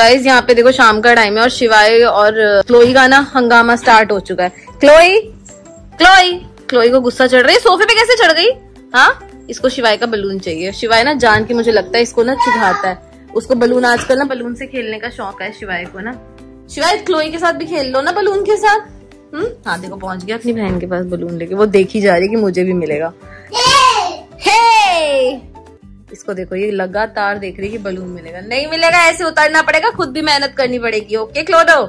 Guys यहाँ पे देखो शाम का टाइम है और शिवाय और क्लोई का ना हंगामा स्टार्ट हो चुका है। क्लोई क्लोई क्लोई को गुस्सा चढ़ रही है? सोफे पे कैसे चढ़ गई? हाँ? इसको शिवाय का बलून चाहिए। शिवाय ना जान के मुझे लगता है इसको ना चिढ़ाता है। उसको बलून आजकल ना बलून से खेलने का शौक है शिवाय को ना। शिवाय क्लोई के साथ भी खेल लो ना बलून के साथ। हम्म? हाँ देखो, पहुँच गया अपनी बहन के पास बलून लेके। वो देखी जा रही है कि मुझे भी मिलेगा। इसको देखो, ये लगातार देख रही है बलून मिलेगा। नहीं मिलेगा, ऐसे उतारना पड़ेगा, खुद भी मेहनत करनी पड़ेगी ओके क्लोडो